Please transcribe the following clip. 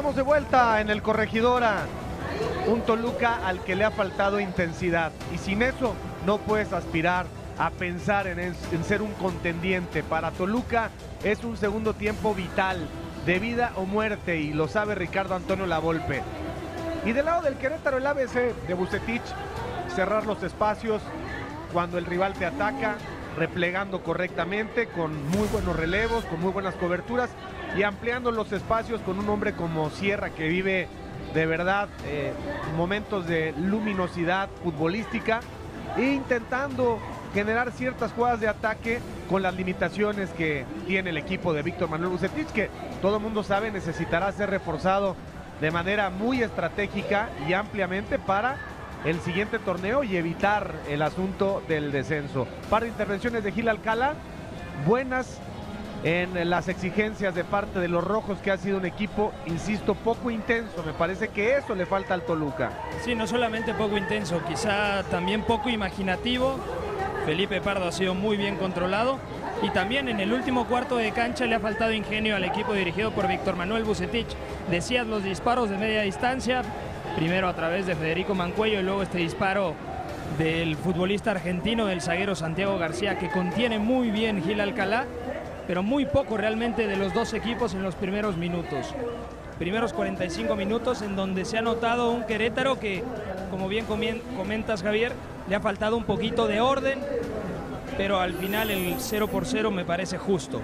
estamos de vuelta en el Corregidora. Un Toluca al que le ha faltado intensidad. Y sin eso no puedes aspirar a pensar en, ser un contendiente. Para Toluca es un segundo tiempo vital, de vida o muerte, y lo sabe Ricardo Antonio Lavolpe. Y del lado del Querétaro, el ABC de Bucetich, cerrar los espacios cuando el rival te ataca, replegando correctamente, con muy buenos relevos, con muy buenas coberturas y ampliando los espacios con un hombre como Sierra que vive de verdad eh, momentos de luminosidad futbolística e intentando generar ciertas jugadas de ataque con las limitaciones que tiene el equipo de Víctor Manuel Bucetich, que todo el mundo sabe necesitará ser reforzado de manera muy estratégica y ampliamente para el siguiente torneo y evitar el asunto del descenso. Par de intervenciones de Gil Alcala, buenas en las exigencias de parte de los rojos, que ha sido un equipo, insisto, poco intenso. Me parece que eso le falta al Toluca. Sí, no solamente poco intenso, quizá también poco imaginativo. Felipe Pardo ha sido muy bien controlado. Y también en el último cuarto de cancha le ha faltado ingenio al equipo dirigido por Víctor Manuel Bucetich. Decías los disparos de media distancia, primero a través de Federico Mancuello y luego este disparo del futbolista argentino, del zaguero Santiago García, que contiene muy bien Gil Alcalá, pero muy poco realmente de los dos equipos en los primeros minutos. Primeros 45 minutos en donde se ha notado un Querétaro que, como bien comentas Javier, le ha faltado un poquito de orden, pero al final el 0 por 0 me parece justo.